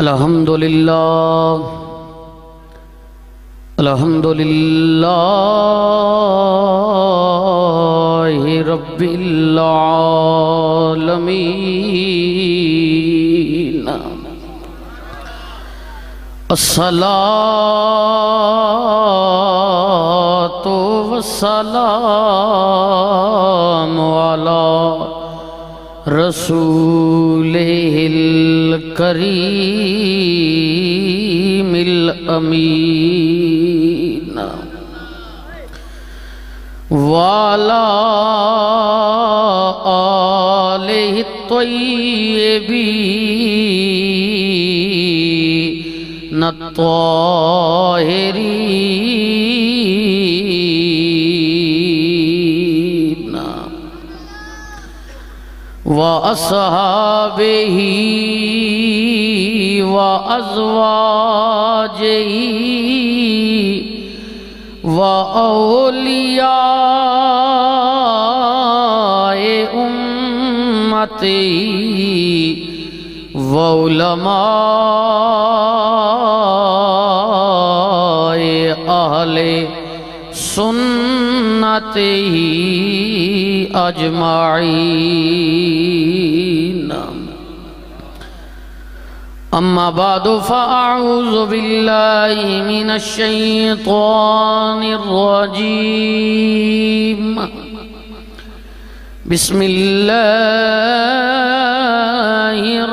अल्हम्दुलिल्लाह। अल्हम्दुलिल्लाह रब्बिल आलमीन अस्सलातु वस्सलाम अला रसूल करी मिल अमीन। वाला आले तयबी। व असहाबी व अजवाजी व ओलिया उम्मती अहले सुन्नत ही अजमाइन अम्मा बाद फ़ाउज़ बिल्लाहि मिनश शैतानिर रजीम बिस्मिल्लाहिर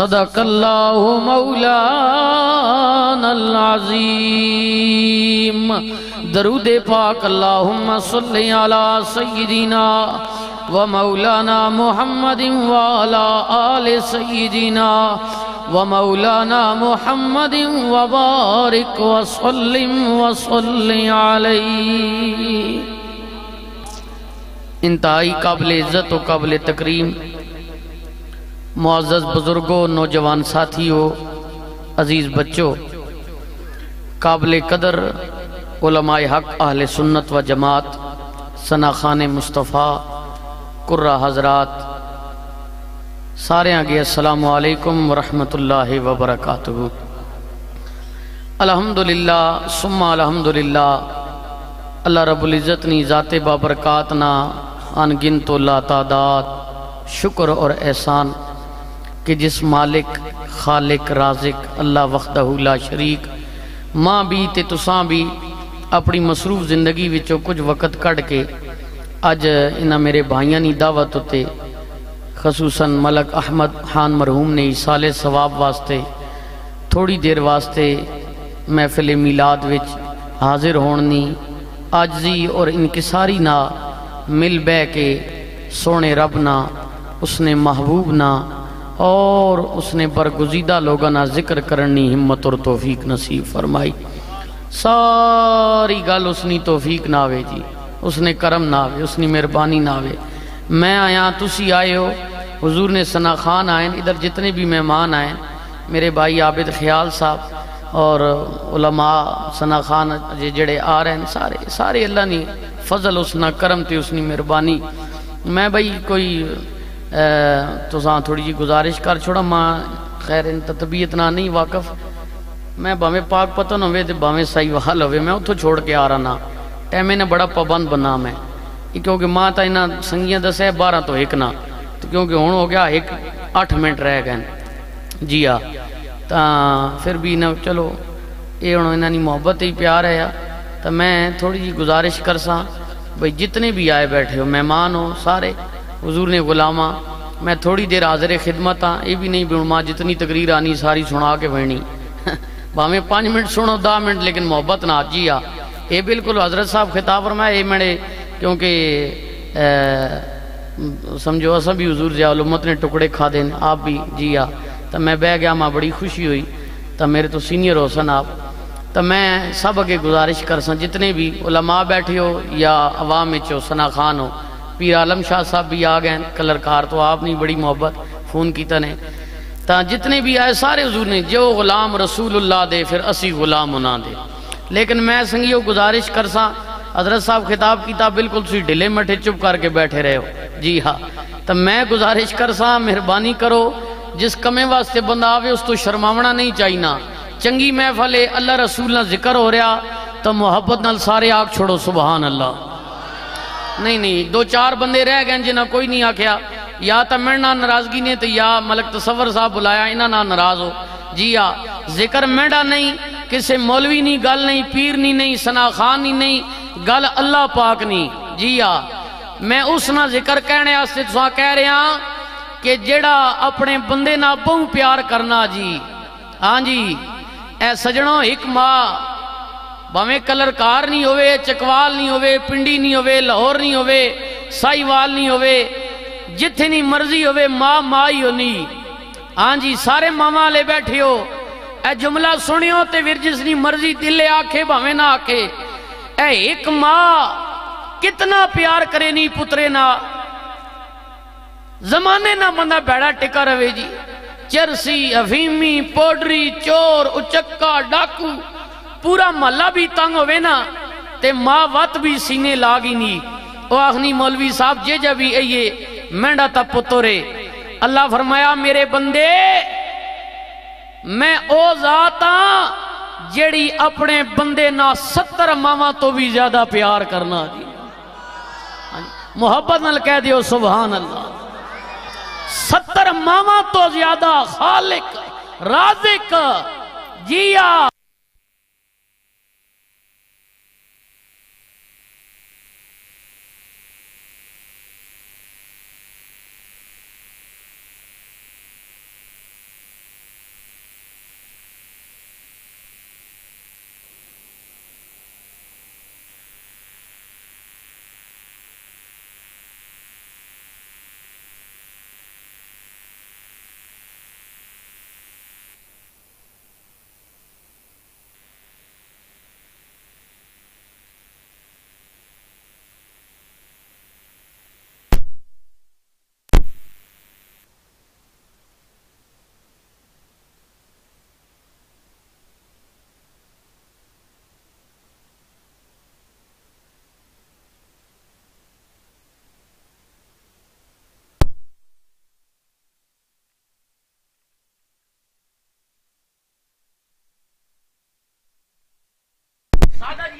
सदक मौलानजीम दरुद पाक अल्लाहुम्मा सल्ली अला सय्यदीना व मौलाना मोहम्मद वाला आल सय्यदीना व मौलाना मोहम्मद वबारिक वसल्लिम वसल्ली अलैहि। इंतहाई काबिल इज़्ज़त व काबिल तकरीम। मुआज़ बुज़ुर्गों, नौजवान साथियों, अज़ीज़ बच्चों, काबिल कदर उलमाए हक, अहल सुन्नत व जमात, सना खान मुस्तफ़ा, कुर्रा हजरात, सारे आगे अस्सलाम वालेकुम वरहमतुल्लाहि व बरकातुहू। अल्हम्दुलिल्लाह, सुम्मा अल्हम्दुलिल्लाह, अल्लाह रब्बुल इज़्ज़त नी ज़ाते बाबरकात ना अनगिनत ला तादाद, शुक्र और एहसान। कि जिस मालिक, खालिक, राजिक, अल्लाह वखदहू ला शरीक, माँ भी तो तुसां भी अपनी मसरूफ ज़िंदगी विचों कुछ वक़्त कढ़ के अज इन्ह मेरे भाइयों की दावत उत्ते खसूसन मलक अहमद खान मरहूम ने साले सवाब वास्ते, थोड़ी देर वास्ते महफिल मिलाद विच हाजिर होने आजजी और इनकिसारी ना मिल बह के सोने रब ना, उसने महबूब ना और उसने बरगुजीदा लोगों ना ज़िक्र करनी हिम्मत और तोफीक नसीब फरमाई। सारी गल उसनी तोफीक ना आवे जी। उसने करम ना आवे, उसनी मेहरबानी ना आवे। मैं आया, तुसी आए हो। हुजूर ने सना खान आए, इधर जितने भी मेहमान आए, मेरे भाई आबिद ख्याल साहब और उलमा सना खान जड़े आ रहे हैं, सारे सारे अल्लाह ने फजल, उसना करम ते उसनी मेहरबानी। मैं भाई कोई तुसा थोड़ी जी गुजारिश कर छोड़ा, माँ खैर, इन तबीयत ना नहीं वाकफ। मैं भावें पाक पतन होवे भावें सही वाल होवे, मैं उतो छोड़ के आ रहा ना। टाइम ने बड़ा पाबंद बना मैं। क्योंकि माँ तो इन्हें संगियाँ दस है बारह तो एक ना। तो क्योंकि हूँ हो गया एक अठ मिनट रह गए जी हाँ। तो फिर भी ना चलो ये हूँ इन्होंने मुहब्बत ही प्यार है तो मैं थोड़ी जी गुजारिश कर सा भाई जितने भी आए बैठे हो, मेहमान हो, सारे हजूर ने गुलामा मैं थोड़ी देर हाजिर खिदमत हाँ ये भी नहीं भी जितनी तकरीर आनी, सारी सुना के बहनी भावें पाँच मिनट सुनो, दस मिनट, लेकिन मोहब्बत ना जी आ। ये बिल्कुल हज़रत साहब खिताब फरमाया ये मैंने क्योंकि समझो, असा भी हजूर जयाल उम्मत ने टुकड़े खा देने आप भी जी आ। तो मैं बह गया, माँ बड़ी खुशी हुई। तो मेरे तो सीनियर हो सन आप। तो मैं सब अगे गुजारिश कर सा जितने भी उलमा बैठे हो या अवाम हो सना खान हो पीर आलम शाह साहब भी आ गए कलरकार तो आप नहीं, बड़ी मोहब्बत फ़ोन किया ने तो जितने भी आए, सारे हजूर ने, जो गुलाम रसूलुल्लाह दे, फिर असी गुलाम उना दे। लेकिन मैं संगियो गुजारिश कर सा हज़रत साहब खिताब किया बिल्कुल तुम ढिले मठे चुप करके बैठे रहे हो। जी हाँ। तो मैं गुजारिश कर सा मेहरबानी करो, जिस कमे वास्ते बंदा आवे, उस तो शर्मावना नहीं चाहिए चंगी महफल है, अल्लाह रसूल ज़िक्र हो रहा तो मुहब्बत न सारे आग छोड़ो सुबहान अल्लाह। नहीं नहीं, दो चार बंदे रह गए जिन्हें कोई नहीं आख्या। या तो मेरे ना नाराज़गी ने तो या मलक तसवर साहब बुलाया, इन्हों ना नाराज़ हो। जी हाँ ज़िक्र मेरा नहीं, किसी मौलवी नहीं गल नहीं, पीर नहीं नहीं, सना खान नहीं नहीं, गल अल्लाह पाक नहीं जी हाँ मैं उस ना ज़िक्र कहने कह रहा कि जेड़ा अपने बंदे ना बहु प्यार करना जी। हाँ जी ए सजनों एक माँ भावे कलरकार नहीं होवे, चकवाल नहीं होवे, पिंडी नहीं होवे, लाहौर नहीं होवे साईवाल नहीं होवे जिथे नहीं मर्ज़ी होवे, माँ माँ ही होनी। हाँ जी, सारे मावा ले बैठे हो। ए जुमला सुनियो ते फिर जिसनी मर्ज़ी दिले आखे, भावे ना आखे। ए एक माँ कितना प्यार करे नहीं पुत्रे ना। जमाने ना बंदा बैड़ा टिका रवे जी। चरसी, अफीमी, पोडरी, चोर, उचक्का, डाकू। पूरा महला भी तंग होवे ना, ते माँ वत भी सीने लाग ही नहीं वो आखनी, मौलवी साहब, जे जब भी ये, मेंढा ता पुत्रे। अल्लाह फरमाया, मेरे बंदे, मैं ओ जाता जेड़ी अपने बंदे ना सत्तर मावा तो भी ज़्यादा प्यार करना जी, मोहब्बत नाल कह दियो सुबहान अल्लाह सत्तर मावा तो ज़्यादा खालिक, राजिक, जिया। सादा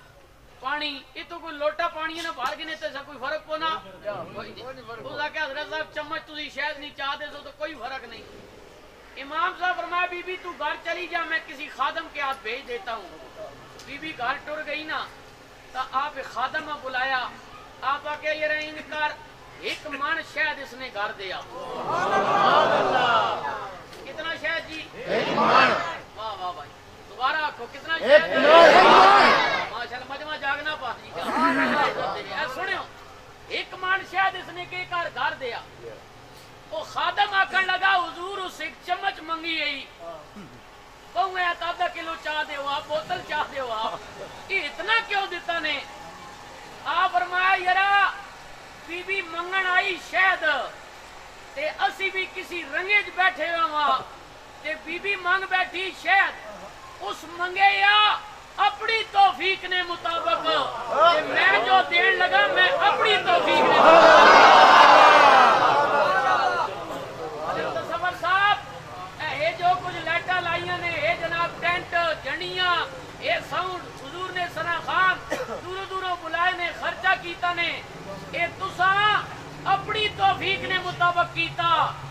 पानी ये પાણી એ તો કોઈ લોટા પાણી ના ભાર ગને તે કોઈ ફરક કોના તો લાકે હઝરત સાહેબ ચમચ તુસી શહેદ ની ચાહ દે तो कोई फ़र्क नहीं। इमाम साहब फरमाए बीबी तू घर चली जा मैं किसी खादम के हाथ भेज देता हूँ। बीबी घर टुर गई ना तो आप खादम बुलाया आप आके ये रहे इनकार एक मन शायद इसने घर दिया। कितना शायद जी? वाह वाह भाई दोबारा आखो कितना शायद माशाल्लाह मजमा जागना पा जी सुनियो एक मान शायद इसने के घर घर दिया वो खादम आखन लगा हुजूर उस एक चम्मच मंगी गई कहूँ आधा किलो चाह दो आप बोतल चाह दो आप ये इतना क्यों दिता ने आप फरमाया यरा बीबी मंगन आई शायद ते असी भी किसी रंगे च बैठे हुआ ते बीबी मंग बैठी शायद उस मंगे या अपनी तौफीक ने मुताबिक मैं जो देन लगा मैं अपनी तौफीक ने तसवर साहब ये जो कुछ लाइटा लाइया ने ये जनाब टेंट जनिया ये साउंड हुजूर ने सना खान दूरों दूरों बुलाए ने खर्चा कीता ने ये तुसा अपनी तौफीक ने मुताबिक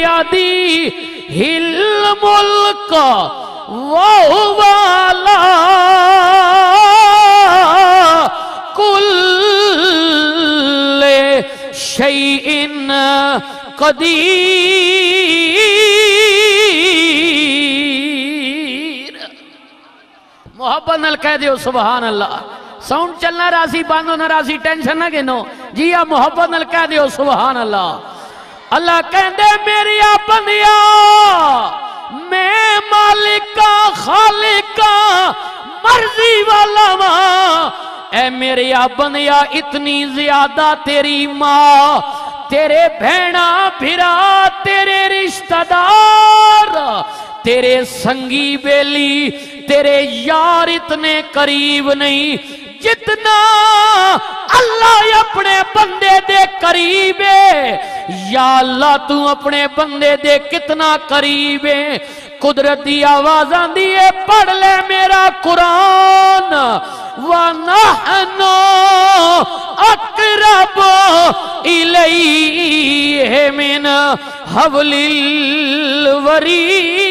यादी हिल मुल्क वाला कुल शैइन कदीर। मोहब्बत नल कह दियो सुबहान अल्लाह साउंड चलना रासी बंद होना रासी टेंशन ना गिनो। जी आ मोहब्बत नल कह दियो सुबहान अल्लाह अल्लाह कहते मेरी बंदिया मैं मालिका, खालिका, मर्ज़ी वाला वा। ए मेरे बंदिया इतनी ज़्यादा तेरी माँ, तेरे भैना भिरा, तेरे रिश्तेदार, तेरे संगी बेली, तेरे यार इतने करीब नहीं जितना अल्लाह अपने बंदे दे करीब या अल्लाह तू अपने बंदे दे कितना करीब है। कुदरत आवाज़ आंदी है पढ़ ले मेरा कुरान। वनहनो अकरब इलैहि मिन हवलिल वरीद।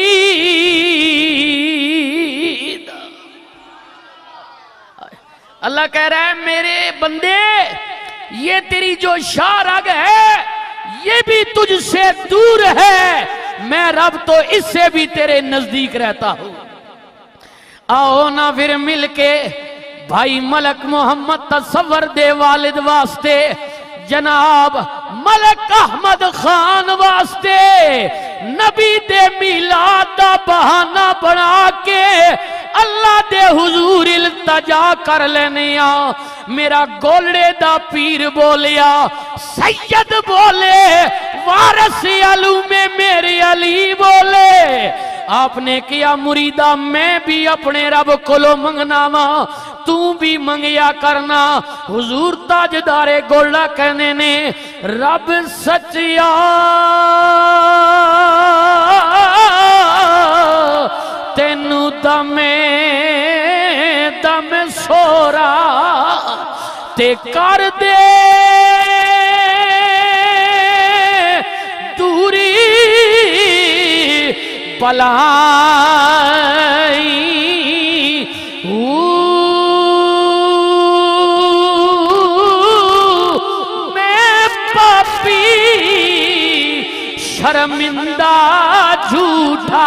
अल्लाह कह रहा है, मेरे बंदे, ये तेरी जो शाह रग है, ये भी तुझसे दूर है। मैं रब तो इससे भी तेरे नज़दीक रहता हूँ। आओ ना फिर मिलके भाई मलक मोहम्मद तस्वर दे वालिद वास्ते, जनाब मलक अहमद खान वास्ते, नबी दे मिलाद दा बहाना बना के अल्लाह दे हुजूर इल्तजा कर लेने आ मेरा गोलड़े दा पीर बोलिया, सैयद बोले, वारस अलू में मेरे अली बोले। आपने किया मुरीदा, मैं भी अपने रब कोलो मंगना वा। तू भी मंगया करना। हुजूर ताजदारे गोला कहने ने, रब सचिया तेनू दमे दम सोरा ते कर दे। दूरी पलाई। मैं पापी शर्मिंदा झूठा।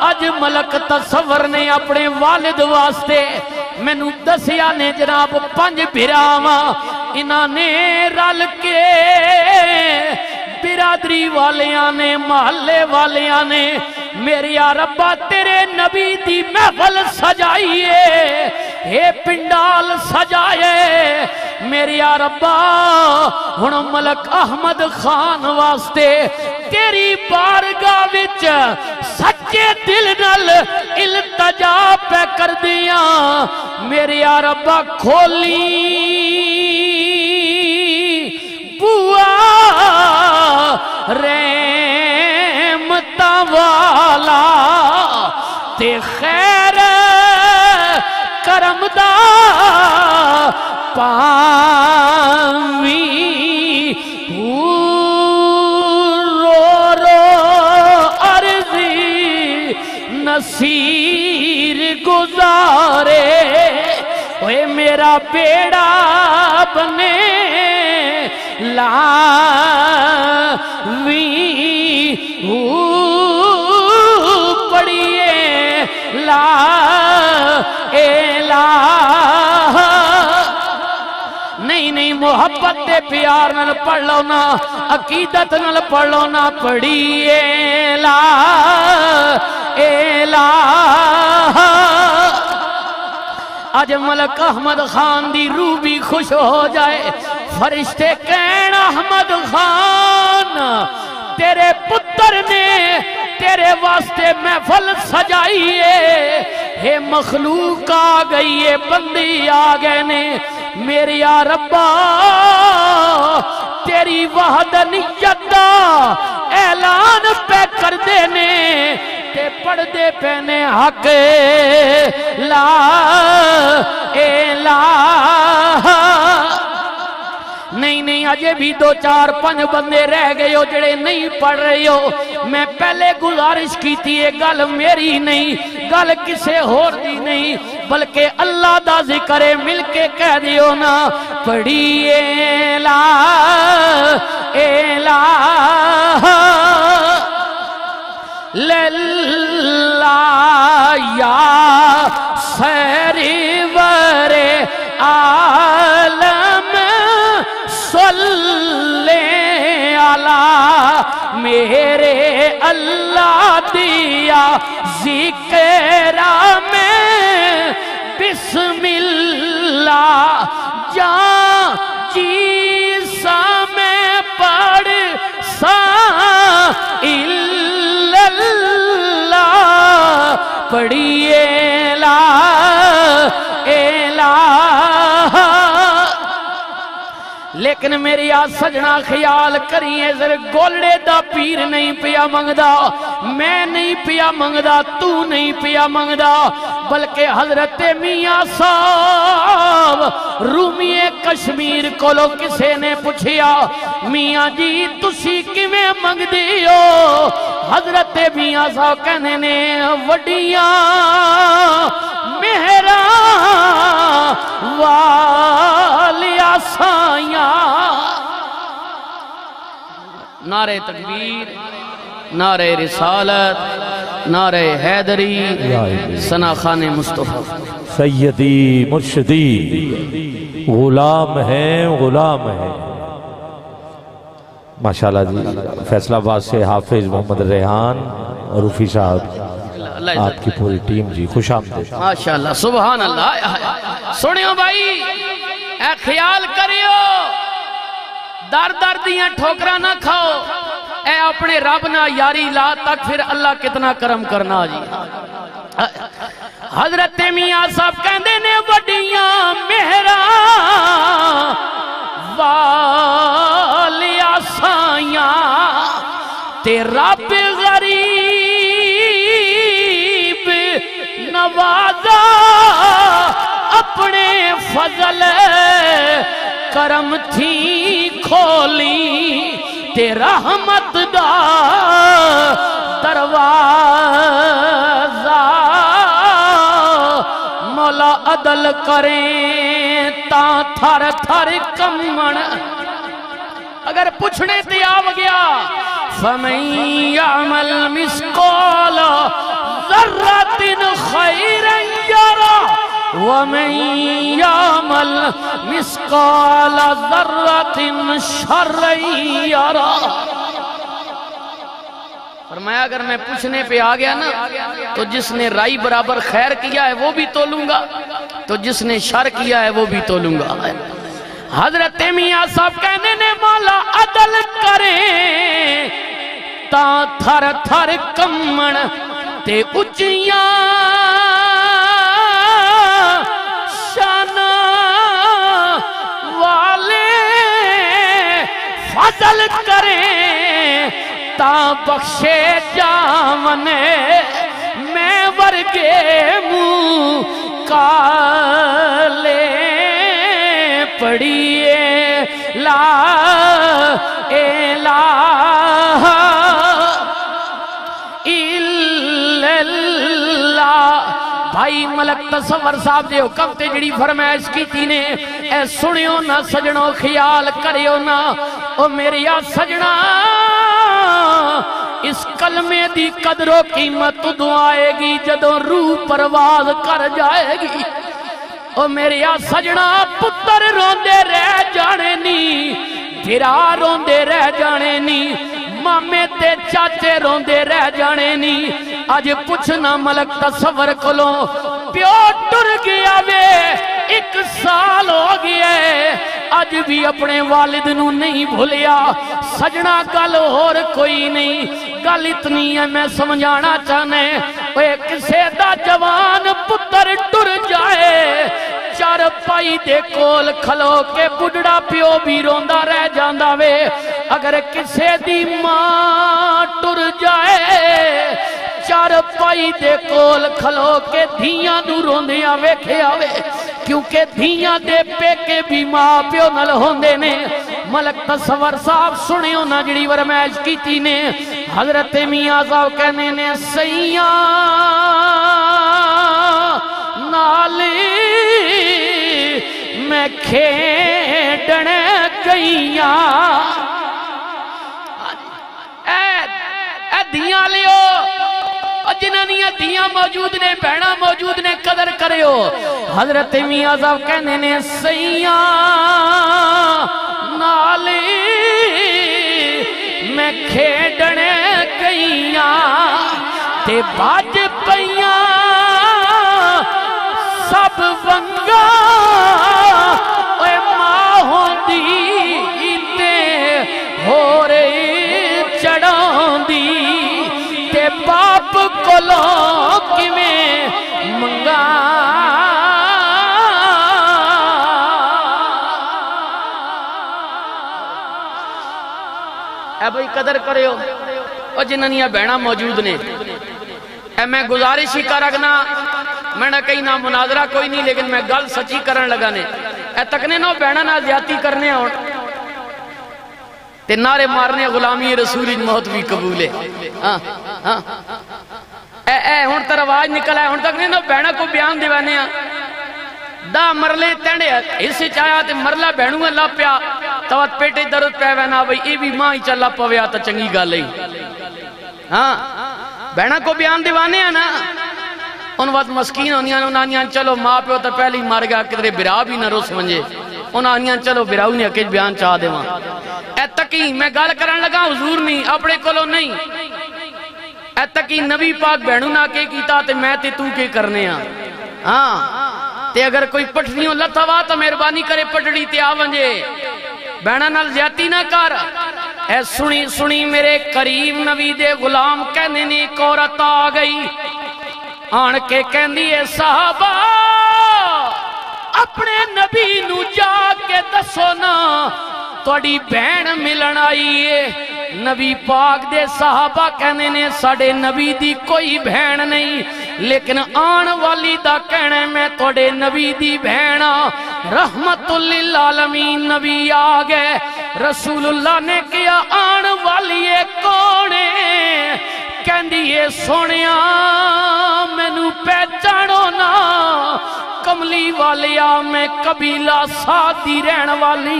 अज मलक तस्वर ने अपने वालिद वास्ते मैनू दसिया ने जनाब, पंज बिरावा इन्होंने रल के बिरादरी वालिया ने, महल्ले वालिया ने मेरे रब्बा तेरे नबी दी महफल सजाइए, हे पिंडाल सजाए मेरे रब्बा, हुन मलक अहमद खान वास्ते तेरी बारगाह विच सच्चे दिल नल इल्तजा पे कर दिया मेरे रब्बा, खोली। बुआ रेमता वाला, ते खैर करम दा नसीर गुजारे, ओए मेरा बेड़ा बने, लावी ऊ पड़िए ला ए ला नहीं नहीं, मोहब्बत के प्यार नाल पढ़ लो ना, अकीदत नाल पढ़ लो ना, पढ़िए ला ए ला अज मलक अहमद खान दी रूह भी खुश हो जाए। फरिश्ते कहन अहमद खान, तेरे पुत्र ने तेरे वास्ते महफल सजाई है। मखलूक आ गई है, बंदी आ गए ने। मेरे या रब्बा, तेरी वहदनीयत दा ऐलान पे कर देने ते पढ़दे पैने हक ला, ए ला। नहीं नहीं, अजे भी दो चार पाँच बंदे रह गए हो जड़े नहीं पढ़ रहे हो। मैं पहले गुजारिश की गल मेरी नहीं, गल किसे होर दी नहीं, बल्कि अल्लाह दा ज़िक्र मिल के कह दियो ना, पढ़िए ला, ए ला। लल्ला या सरीवरे आलम सल्ले अला, मेरे अल्लाह दिया जिक्रा में बिस्मिल्ला जा जी सा में पढ़ सा इल्लल्लाह पढ़िए ला ए ला लेकिन मेरी आ सजना ख्याल करिए सर गोले दा पीर नहीं पिया मंगदा, मैं नहीं पिया मंगदा, तू नहीं पिया मंगदा, बल्कि हज़रत मियाँ साहब, रूमीए कश्मीर कोलो किसे ने पूछिया, मियाँ जी, तुसी किवें मंगदी हो? हज़रत मियाँ साहब कहने ने वड्डियाँ मेहरा, वालिया साया नारे तकबीर नारे रिसालत नारे हैदरी सना खान मुस्तफ़ा। सैयदी मुर्शदी गुलाम है गुलाम है। माशाल्लाह जी फैसलाबाद से हाफिज मोहम्मद रेहान और रूफी साहब आपकी पूरी टीम जी खुश माशाल्लाह सुबहान अल्लाह। सुनियो भाई ख्याल करियो। दर दर दियाँ ठोकरा ना खाओ। ए अपने रब ना यारी ला, तक फिर अल्लाह कितना करम करना जी। हज़रत मियाँ साहब कहते ने, वड्डियाँ मेहरा, वालिया साइया ते रब गरीब नवाजा, अपने फजल करम थी। खोली ते रहमत दा दरवाज़ा। मौला अदल करें ता थर थर कमण। अगर पूछने ते आ गया फमैयामल मिसकोल जर्रतिन खैरन यरा वमैयामल मिसकाल जर्रतिन शर्रन यरा फरमाया अगर मैं पूछने पे आ गया ना तो जिसने राई बराबर खैर किया है वो भी तोलूँगा तो जिसने शर किया है वो भी तोलूँगा हज़रत मियाँ साहब कहने ने मौला अदल करे ता थर थर कमण ते उचिया फजल करे ता बख्शे जामने मैं वर्गे मुँह काले पड़िए ला ए भाई मलक तसवर साहब दे हुक्म ते जड़ी फरमाइश कीती ने सुनियो ना सजणो ख्याल करियो ना, ओ मेरिया सजना, इस कलमे की कदरों कीमत उदो आएगी जदों रूह परवाज कर जाएगी। ओ मेरे सजना, पुत्र रोंदे रह जाने नी फिरा रोंदे रह जाने नी मामे ते चाचे रोंदे रह जाने नी। अज पुछना मलक तस्वर कोलो, प्यो टुर गया वे, एक साल हो गया अज भी अपने वालिद नु नहीं भूलिया, सजना गल होर कोई नहीं। गल इतनी है, मैं समझाना चाहने किसे दा जवान पुत्र टुर जाए। चार पाई दे कोल खलो के बुढ़ा प्यो भी रोंदा रह जांदा वे। अगर किसे दी माँ टुर जाए, चार पाई दे कोल खलो के धियाँ नू रोंदियाँ वेखिया वे। क्योंकि धियाँ दे पेके भी माँ प्यो नल होंदे ने। मलक तस्वर साहब सुनियो ना जड़ी वरमैश की ने। हज़रत मियाँ साहब कहने ने सैया मैं खेडन गईया दिया लियो जिन्होंने दिया मौजूद ने भैन मौजूद ने, कदर करो हज़रत मियाँ साहब कहने ने सैया नाली, मैं खेडन गईया, ते बज पईया, सब वंगा कदर करो और जिन्होंने भैन मौजूद ने। मैं गुजारिश ही कर रखना, मैं कही ना मुनाजरा कोई नहीं, लेकिन मैं गल सची करन लगा ने। तकने ना भैन ज़्यादा करने ते नारे मारने गुलामी रसूल मौत भी कबूल है। हाँ हाँ। तो आवाज़ निकल तक नहीं ना भैन को बयान दिवाने दा मरले तेंडे हिस्से च आया ते मरला भैनू ला पिया। तवा पेटे दर्द पै वैना भाई ये भी माँ ही चला पवया तो चंगी गल है। हाँ भैन को बयान दिवाने ना। उन वक्त मस्कीन होनिया उन्होंने चलो माँ प्यो तो पहले ही मर गया किधरे बिरा भी ना रुस मंजे उन्होंने चलो बिराऊ ने अके बयान चाह देव। ए तकी मैं गल कर लगा, हजूर नहीं अपने को नहीं। ए तकी नबी पाक भैनू ना के किया ते मैं ते तू के करने हाँ ते अगर कोई पटड़ियों लथा वा तो मेहरबानी करे पटड़ी ते आ वंजे भैना नाल ज़्यादा ना कर। ए सुनी सुनी मेरे करीब नबी दे गुलाम कहने ने एक औरत आ गई। आन के कहती है, साहबा, अपने नबी नु जाके दसो ना थोड़ी बहन मिलन आई है। नबी पाक दे साहबा कहने ने साडे नबी दी कोई बहन नहीं, लेकिन आन वाली दा कहना मैं थोड़े नबी दी बहन रहमतुल्लिल आलमीन, नबी आ गए। रसूलुल्लाह ने किया, आन वाली ए कौन है? कहती है सोनिया, मैनू पहचानो ना। कमली वालिया, मैं कबीला सादी रहन वाली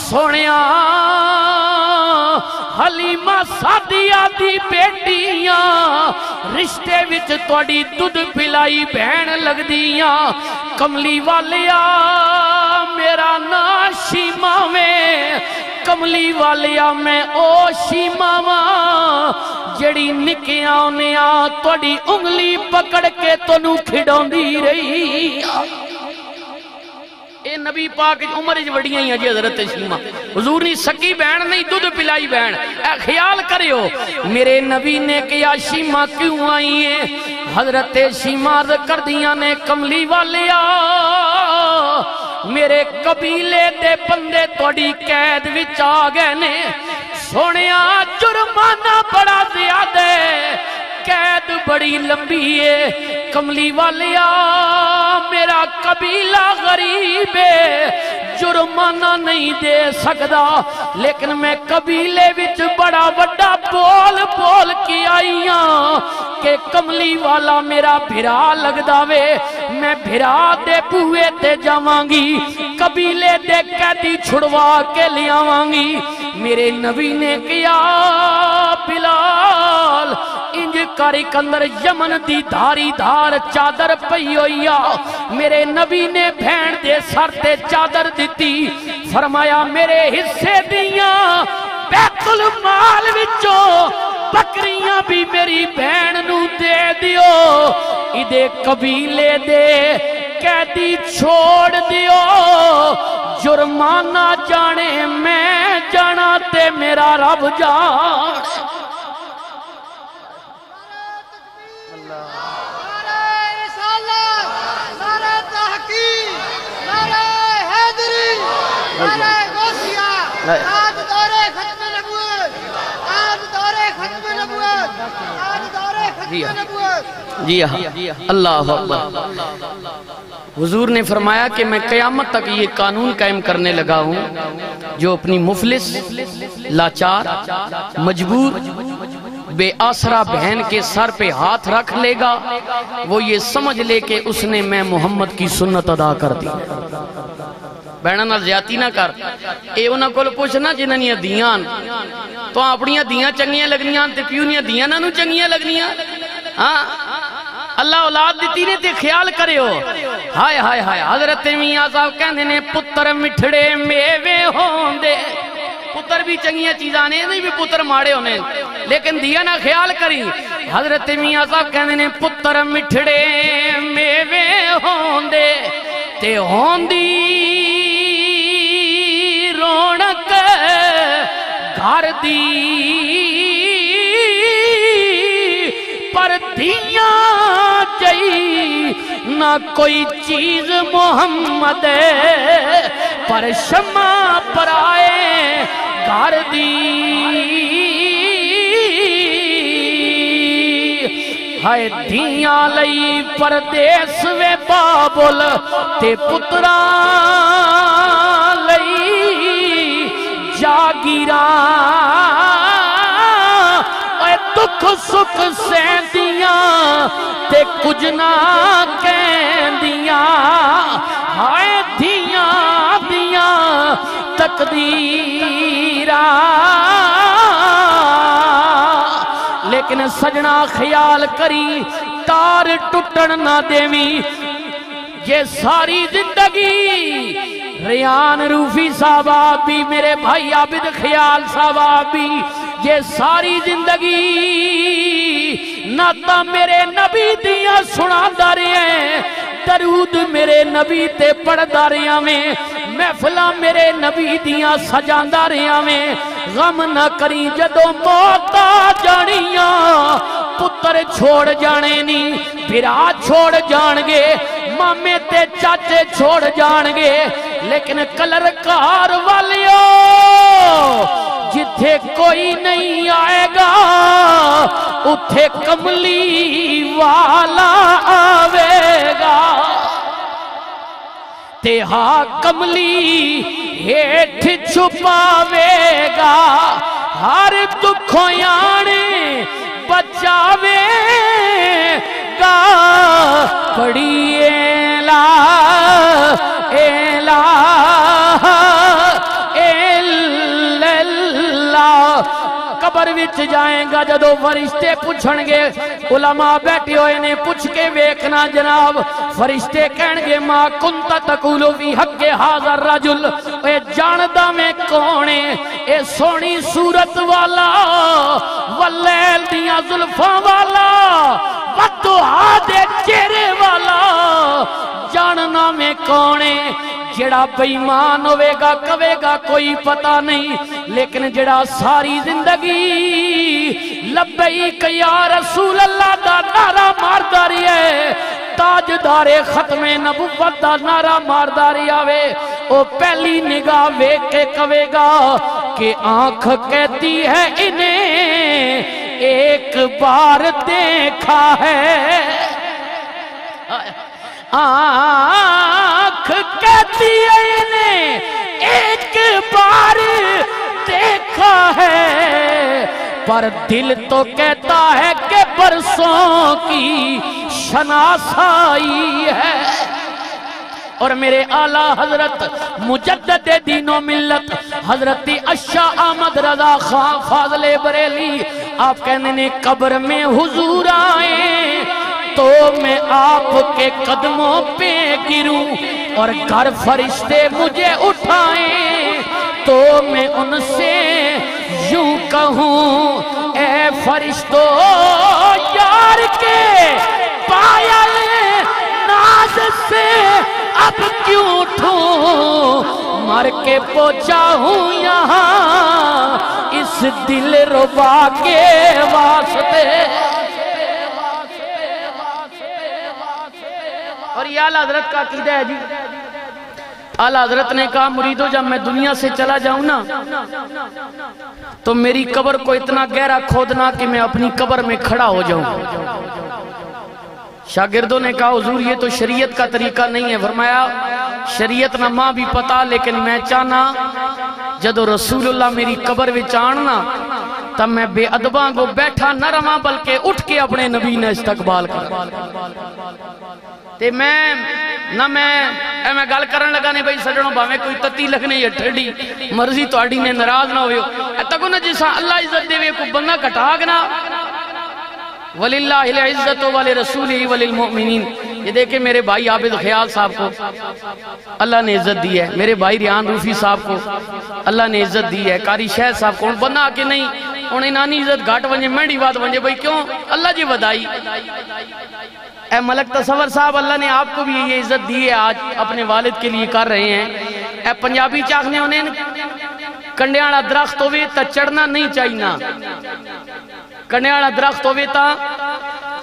सोनिया हलीमा सादिया दी बेटिया रिश्ते विच थोड़ी दुध पिलाई बहन लगदिया कमली वालिया मेरा ना शीमा में कमली वालिया मैं ओ शीमा वा जड़ी निकिया थोड़ी उंगली पकड़ के तेन खिडौंदी रही नबी पाक उम्र वड़िया जी हज़रत शीमा हजूर नी सकी बहन नहीं दुध पिलाई बहन ख्याल करियो मेरे नबी ने कहा शीमा क्यों आई है हज़रत शीमा कर दिया ने कमली वालिया, मेरे कबीले दे बंदे थोड़ी कैद विच आ गए ने। सोने जुर्माना बड़ा ज़्यादा कैद बड़ी लंबी है। कमली वालिया, मेरा कबीला गरीब है। जुर्माना नहीं दे सकता लेकिन मैं कबीले विच बड़ा बड़ा बोल बोल के आई हाँ के कमली वाला मेरा भिरा लगता वे। मैं भिरा दे बूए ते जावांगी, कबीले दे कैदी छुड़वा के लियावांगी मेरे नबी ने किया बिलाल इंज कर अंदर यमन दी धारी धार, चादर पई होई मेरे नबी ने भैन दे सर ते चादर दी फरमाया, मेरे हिस्से दिया बैतुल माल विचों बकरियाँ भी मेरी भैन दे दियो। इदे कबीले दे कैदी छोड़ दियो। जुर्माना जाने मैं जाना ते मेरा रब जान। जी हाँ। अल्लाह हुजूर ने फरमाया कि मैं क़यामत तक ये कानून कायम करने लगा हूँ जो अपनी मुफलिस लाचार मजबूर बेआसरा बहन के सर पे हाथ रख लेगा वो ये समझ ले कि उसने मैं मोहम्मद की सुन्नत अदा कर दी भैन ਨਾਲ ਜ਼ਿਆਤੀ ਨਾ ਕਰ ਇਹ ਉਹਨਾਂ ਕੋਲ ਪੁੱਛਣਾ ਜਿਨ੍ਹਾਂ ਦੀਆਂ ਧੀਆਂ ਤਾਂ ਆਪਣੀਆਂ ਧੀਆਂ ਚੰਗੀਆਂ ਲੱਗਣੀਆਂ ਤੇ ਪਿਓ ਦੀਆਂ ਧੀਆਂ ਨੂੰ ਚੰਗੀਆਂ ਲੱਗਣੀਆਂ ਹਾਂ अल्लाह औलाद दी ने ते ख्याल करियो हाय हाय हाय हजरत मियाँ साहब कहते ने पुत्र मिठड़े मेवे होंदे पुत्र भी चंगी चीजा ने भी पुत्र माड़े होने। लेकिन दिया ना ख्याल करी। हज़रत मियाँ साहब कहते ने, पुत्र मिठड़े मेवे होंदे, ते होंदी रौनक घर दी पर दिया जई ना कोई चीज़ मोहम्मद, पर शमा पर आए घर दी। हाय धिया लई परदेस वे बाबुल ते पुत्रा लई जागीरा। दुख सुख सहदिया ते कुछ ना कहदिया। हाय दिया तकदीरा। लेकिन सजना ख्याल करी, तार टुटन ना देवी। ये सारी ज़िंदगी रियान रूफी साहब भी, मेरे भाई आबिद ख्याल साहब भी, ये सारी ज़िंदगी नाता मेरे नबी दिया सुना रहे दरूद मेरे नबी ते पढ़दा रहा में। महफिल मेरे नबी दिया सजा रहा में। गम न करी जदों मौत आ जानिया पुत्र छोड़ जाने नी फिरा छोड़ जाणगे। मामे ते चाचे छोड़ जाणगे। लेकिन कलर कार वालियो, जिथे कोई नहीं आएगा, उथे कमली वाला आवेगा। ते हा कमली हेठ छुपावेगा हर दुखों याने बचावेगा। बड़ी एला एला। कबर विच जाएगा, जदों फरिश्ते पूछणगे, उलमा बैठे हुए ने पूछ के वेखना जनाब। फरिश्ते कहणगे, माँ, कुंता तकूलो भी हके हाजर रजुल जानदा मैं कौन ए सोहनी सूरत वाला वलैल दिया जुल्फा वाला बदुआ दे चेहरे वाला जानना मैं कौन है जड़ा बेईमान होगा कवेगा, कोई पता नहीं। लेकिन जड़ा सारी ज़िंदगी लबई कया रसूल अल्लाह का नारा मारदा है, ताजदारे खत्मे नबुवत का नारा मारदा आवे ओ पहली निगाह वेख के कवेगा कि आँख कहती है इन्हें, एक बार देखा है। आँख कहती है इन्हें एक बार देखा है। पर दिल तो कहता है कि बरसों की शनासाई है। और मेरे आला हज़रत मुजद्दद दीनो मिल्लत, हज़रत अशा अहमद रजा खां फाजले बरेली, आप कहने कब्र में हुजूर आए। तो मैं आपके कदमों पे गिरूं और घर फरिश्ते मुझे उठाए। तो मैं उनसे यूँ कहूँ, ए फरिश्तो, यार के पायल नाज से अब क्यों उठूं? मर के पहुँचा हूँ यहाँ, इस दिल रुबा के वास्ते। और ये आला हज़रत का अकीदा है जी। आला हज़रत ने कहा, मुरीदो, जब मैं दुनिया से चला जाऊँ ना तो मेरी कबर को इतना गहरा खोदना कि मैं अपनी कबर में खड़ा हो जाऊँ। शागिर्दों ने कहा, हुजूर, ये तो शरीयत का तरीका नहीं है। फरमाया, शरीयत ना माँ भी पता, लेकिन मैं चाहना, जदो रसूलुल्लाह मेरी कब्र विच आणना तब मैं बेअदबा को बैठा न रवा, बल्कि उठ के अपने नबी ने इस्तकबाल कर। ਤੇ ਮੈਂ ਨਾ ਮੈਂ ਐਵੇਂ ਗੱਲ ਕਰਨ ਲੱਗਾ ਨੇ ਬਈ ਸੱਜਣੋ ਭਾਵੇਂ ਕੋਈ ਤਤੀ ਲਖਣੀ ਹੈ ਠੇਡੀ ਮਰਜ਼ੀ ਤੁਹਾਡੀ ਨੇ ਨਾਰਾਜ਼ ਨਾ ਹੋਇਓ ਐ ਤੱਕੋ ਨਾ ਜਿਸਾ ਅੱਲਾ ਇੱਜ਼ਤ ਦੇਵੇ ਕੋਈ ਬੰਦਾ ਘਟਾਗ ਨਾ वलिल्लाह इज्जत वाले रसूल ही वलिल मोमिनीन ये देखे मेरे भाई आबिद ख्याल साहब को अल्लाह ने इज्जत दी है मेरे भाई रियान रूफी साहब को अल्लाह ने इज्जत दी है कारी शहद साहब को बंदा आके नहीं उन्हें नानी इज्जत घाट वंजे मेहड़ी बात वंजे भाई क्यों अल्लाह जी बधाई ए मलक तसवर साहब, अल्लाह ने आपको भी ये इज़्ज़त दी है, आज अपने वालिद के लिए कर रहे हैं। ए पंजाबी चाखने उन्हें कंडिया दरख्त हो तो चढ़ना नहीं चाहिए कने वाला दरख्त हो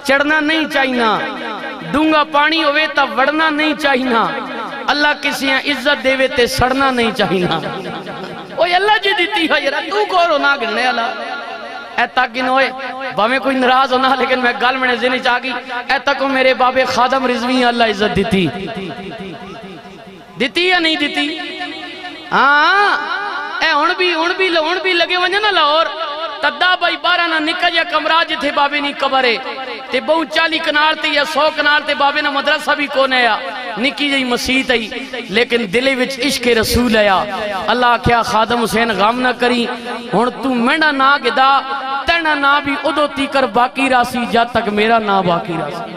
चढ़ना नहीं चाहिए डूँगा पानी हो वड़ना नहीं चाहिए अल्लाह किसी इज़्ज़त देवे ते सड़ना नहीं चाहिए ओ अल्लाह जी दी है तू कौन ना गिनने वाला। कोई नाराज़ होना, लेकिन मैं गल मैंने आ गई मेरे बाबे खादम रिजवी अल्लाह इज़्ज़त दी दी या नहीं दी हाँ हुन भी हुन भी हुन भी लगे ना लाहौर। तदा भाई बारह ना निका जा कमरा जिथे बाबे नी कबर है। बहु चाली कनाल ते या सौ कनाल ते बाबे ना मदरसा भी कौन है निकी जी मसीत आई, लेकिन दिल विच इश्क रसूल आया। अल्लाह क्या खादम हुसैन, गम ना करी। हुन तू मेरा ना गिदा तेना ना भी उदो तीकर बाकी रासी, जब तक मेरा ना बाकी रासी।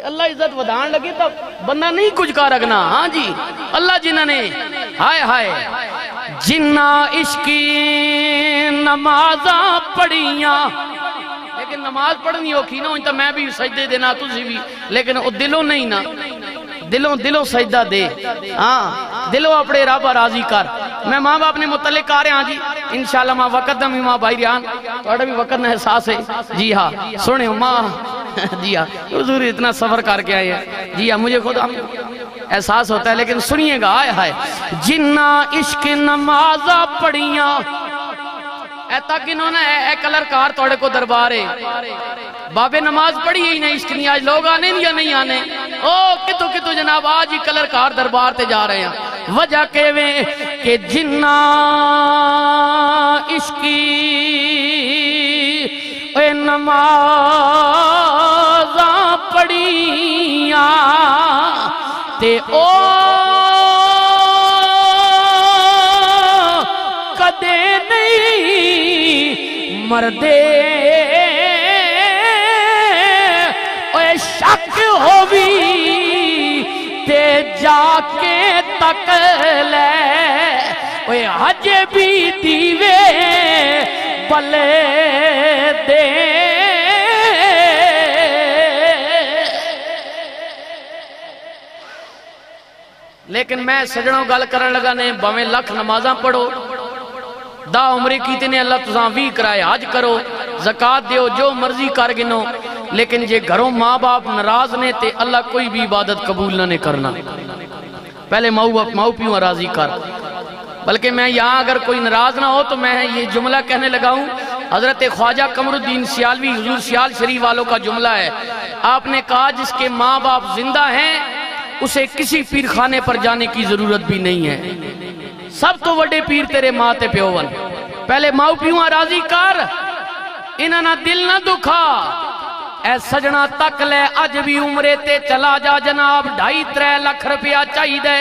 अल्लाह इज़्ज़त वधान लगे तो बंदा नहीं कुछ कर रखना। हाँ जी, अल्लाह जिन्होंने हाय हाय। जिन्ना इश्की नमाजा पढ़िया। लेकिन नमाज़ पढ़नी औखी ना तो मैं भी सजदे देना, तुझी भी। लेकिन वो दिलों नहीं ना। दिलों दिलों सजदा दे। हाँ दिलों अपने रब राज़ी कर। मैं माँ बाप ने मुतलिक आ रहा जी। इंशाल्लाह माँ वक़्त दमी माँ भाई रियान थोड़ा भी वक़्त एहसास है। जी हाँ सुने माँ। जी हाँ हजूर इतना सफ़र करके आए हैं। जी हाँ मुझे खुद एहसास होता है, लेकिन सुनिएगा आय हाय। जिन्ना इश्क नमाजा पढ़िया तक इन्होंने ए कलर को दरबार। है बाबे नमाज़ पढ़ी ही नहीं इश्क आज लोग आने या नहीं आने? ओ, कितो कितो जनाब, आज ही कलर कार दरबार से जा रहे हैं। वजह के वे के जिन्ना इश्की नमाजा पढ़िया ते ओ मरदे शक होवी, ते जाके तक ले। हज भी दीवे पले दे। लेकिन मैं सजनों गल कर लगा ने, भावे लख नमाजा पढ़ो। दा उमरी की ने अल्लाह तुसा भी कराए, हज करो, जक़ात दो जो मर्ज़ी कर गिनो। लेकिन जे घरों माँ बाप नाराज़ ने, ते अल्लाह कोई भी इबादत कबूल ना करना। पहले माऊ माऊ प्यू राज़ी कर। बल्कि मैं यहाँ अगर कोई नाराज़ ना हो तो मैं ये जुमला कहने लगा हूँ, हज़रत ख्वाजा कमरुद्दीन सियालवी, हजूर सियाल शरीफ वालों का जुमला है। आपने कहा, जिसके माँ बाप ज़िंदा हैं, उसे किसी पीर खाने पर जाने की ज़रूरत भी नहीं है। सब तो बड़े पीर तेरे माँ ते प्योवन पहले माऊ प्यूआ राजी कर इन्हें ना दिल ना दुखा ਐ ਸਜਣਾ ਤੱਕ ਲੈ ਅੱਜ ਵੀ ਉਮਰੇ ਤੇ ਚਲਾ ਜਾ ਜਨਾਬ 2.5 3 ਲੱਖ ਰੁਪਇਆ ਚਾਹੀਦਾ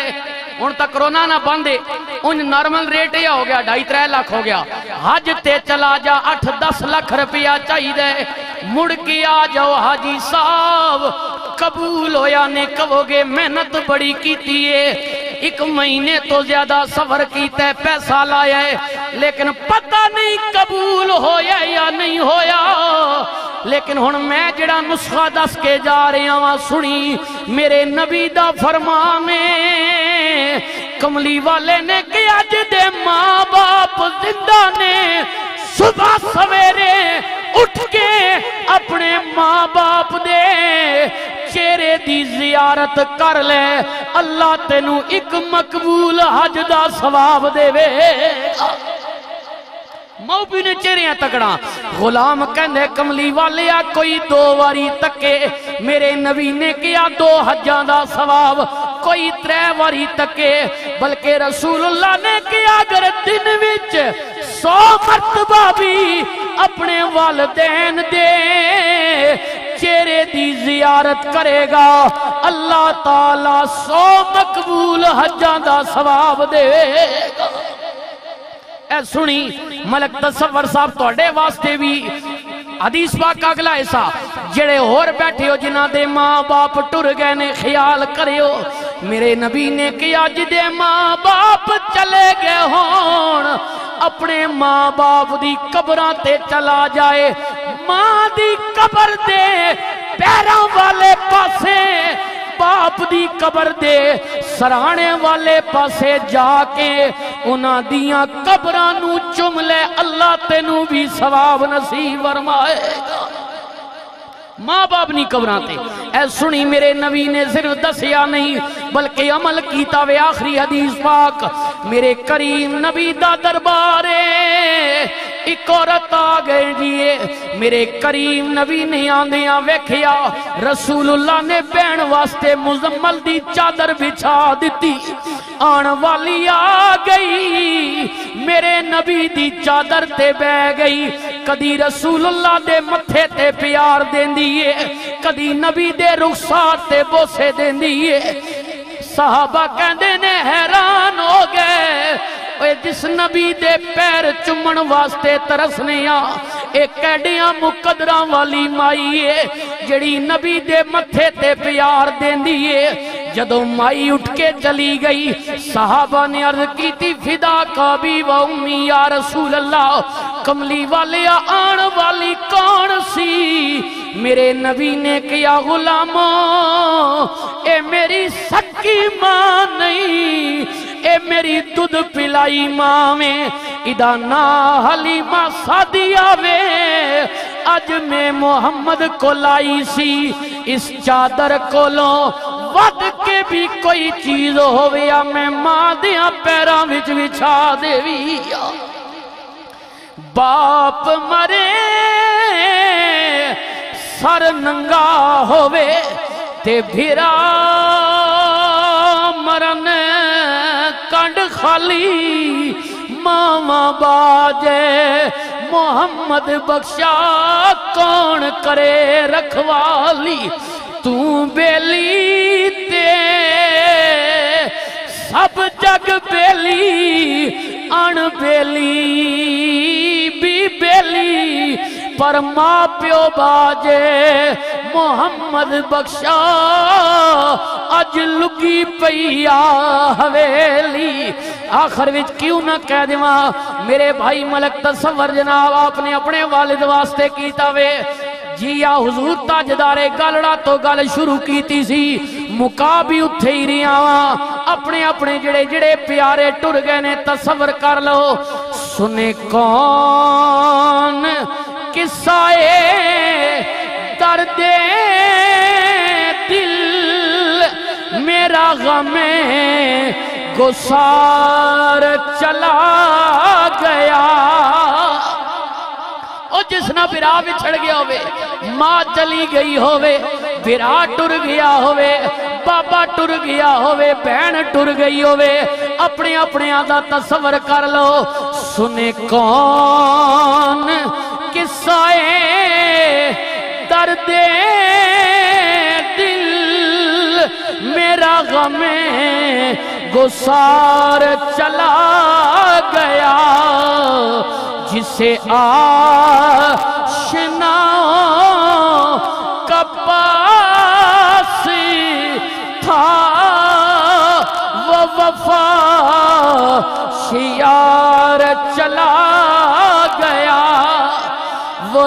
ਹੁਣ ਤਾਂ ਕਰੋਨਾ ਨਾ ਬੰਦੇ ਉਨ ਨਾਰਮਲ ਰੇਟ ਇਹ ਹੋ ਗਿਆ 2.5 3 ਲੱਖ ਹੋ ਗਿਆ ਹਜ ਤੇ ਚਲਾ ਜਾ 8 10 ਲੱਖ ਰੁਪਇਆ ਚਾਹੀਦਾ ਮੁੜ ਕੇ ਆ ਜਾਓ ਹਾਜੀ ਸਾਹਿਬ ਕਬੂਲ ਹੋਇਆ ਨੇ ਕਹੋਗੇ ਮਿਹਨਤ एक महीने तो ज़्यादा सफ़र किया पैसा लाया है लेकिन पता नहीं कबूल होया या नहीं होया। लेकिन हूँ मैं जड़ा नुस्खा दस के जा रहा वा सुनी मेरे नबी का फरमान कमली वाले ने कि अज दे माँ बाप ज़िंदा ने, सुबह सवेरे उठ के अपने माँ बाप दे चेहरे की जियारत कर ले। अल्लाह तेन एक मकबूल हज का सवाब दे मौबी ने चेहरिया तकड़ा। गुलाम कहने कमली वाले आ कोई दो वारी तके। मेरे नबी ने किया दो हजा का सवाब, कोई त्रै वारी तके। बल्कि रसूल ने किया अगर दिन सौ मरतबा भी अपने वालदेन दे। जियारत करेगा, अल्लाह ताला सौ मकबूल हजा का सवाब ए सुनी, मलक तस्वर साहब थोड़े वास्ते भी हदीस पाक अगला ऐसा जेड़े होर बैठे हो, जिन्हों के माँ बाप टुर गए ने, ख्याल करियो मेरे नबी ने किया जिदे माँ बाप चले गए होन अपने माँ बाप की कबर ते चला जाए, माँ दी कबर दे पैरों वाले पासे बाप दी कबर दे सराहने वाले पासे जाके उन्हां दियाँ कबरां चुम ले अल्लाह तेनू भी सवाब नसीब फरमाएगा माँ बाप नहीं कबर ऐ सुनी मेरे नबी ने सिर्फ़ दसिया नहीं बल्कि अमल किया वे आखिरी हदीस पाक मेरे करीम नबी का दरबार एक औरत आ गई जी मेरे करीम नबी ने आंदिया वेख्या। रसूलुल्लाह ने बहन वास्ते मुजम्मल दी चादर बिछा दी आन वाली आ गई, मेरे नबी दी चादर ते बह गई। कदी रसूलुल्लाह दे मथे ते प्यार देंदी है कदी नबी दे रुखसार ते बोसे देंदी है साहबा कहते ने हैरान जिस नबी दे पैर चुमन वास्ते तरसने कैडिया मुकदर वाली माई है जड़ी नबी दे मथे ते प्यार देंदी है जदों माई उठ के चली गई साहबा ने अर्ज़ की फिदा का भी वमी या रसूल अल्लाह कमली वाले आन वाली कौन सी मेरे नबी ने किया गुलामो ए मेरी सक्की माँ नहीं ए मेरी दुध पिलाई माँ में इदा ना हलीमा सादिया वे अज मैं मोहम्मद को लाई सी, इस चादर कोलों वध के भी कोई चीज़ होवे मैं माँ दिया पैरों विच विछा देवी। बाप मरे, सर नंगा होवे ते भिरा खाली मामा बाजे मोहम्मद बख्शा कौन करे रखवाली? तू बेली ते सब जग बेली, अण बेली भी बेली पर माँ प्यो बाजे, मोहम्मद बख्शा। अज लुकी पैया हवेली। आखिर विच क्यों ना कह देवा? मेरे भाई मलक तस्वर जनाब, आपने अपने वालिद वास्ते कीता वे। जी आ हजूर ताजदारे गलड़ा तो गल शुरू की सी। मुका भी उत्थे ही वा। अपने अपने जड़े जड़े प्यारे टुर गए ने तस्वर कर लो। सुने कौन किस्साए दे दिल मेरा गम गुसार चला गया। और जिसना बिरा बिछड़ गया हो माँ चली गई होवे बिरा टुर गया होवे, बाबा टुर गया होवे भैन टुर गई होवे अपने अपने का तस्वर कर लो, सुने कौन किस्साए दर्दे दिल मेरा गम गुसार चला गया जिसे आ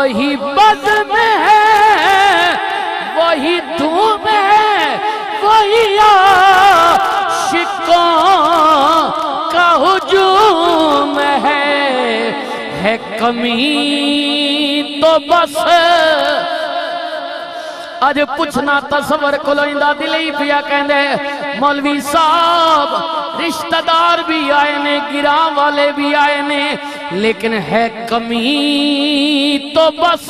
वही बद में है, वही धूम है, वही शिकों का हुजूम है। है कमी तो बस। अज पुछना तस्वर को दिल ही पिया कहते मौलवी साहब, रिश्तेदार भी आए ने, गिरा वाले भी आए ने लेकिन है कमी तो बस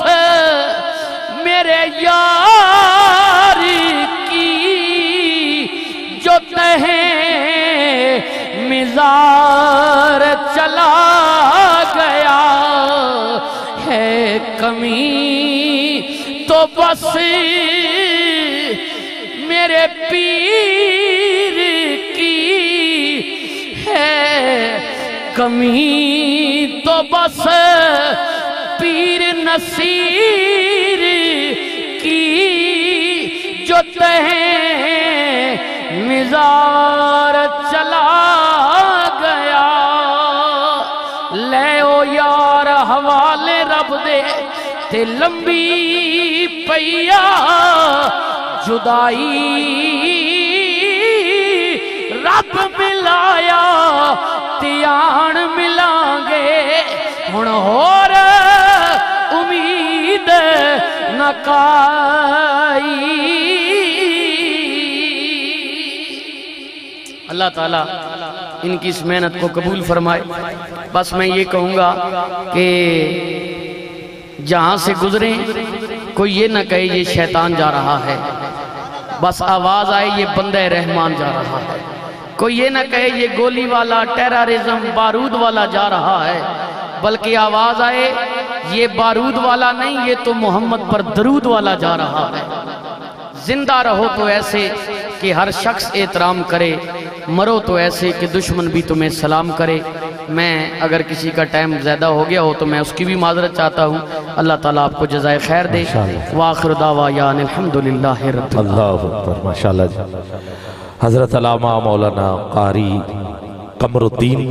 मेरे यार की जो तहे मिजार चला गया है कमी तो बस मेरे पीर कमी तो बस पीर नसीर की जो तहे मिजार चला गया। ले ओ यार, हवाले रब दे, ते लंबी पैया जुदाई। रब मिलाया त्यान मिलांगे। हुन होर उम्मीद नकाई अल्लाह ताला इनकी इस मेहनत को कबूल फरमाए। बस मैं ये कहूँगा कि जहाँ से गुजरे, कोई ये ना कहे ये शैतान जा रहा है। बस आवाज़ आए, ये बंदे रहमान जा रहा है। कोई ये ना कहे ये गोली वाला टेररिज्म बारूद वाला जा रहा है बल्कि आवाज़ आए ये बारूद वाला नहीं ये तो मोहम्मद पर दरूद वाला जा रहा है। ज़िंदा रहो तो ऐसे कि हर शख्स एहतराम करे मरो तो ऐसे कि दुश्मन भी तुम्हें सलाम करे। मैं अगर किसी का टाइम ज़्यादा हो गया हो तो मैं उसकी भी माजरत चाहता हूँ। अल्लाह ताला आपको जजाय खैर दे। वाखिर दावा यान अल्हम्दुलिल्लाह अल्लाह अकबर माशाल्लाह जी। हज़रत मौलाना कारी कमरुद्दीन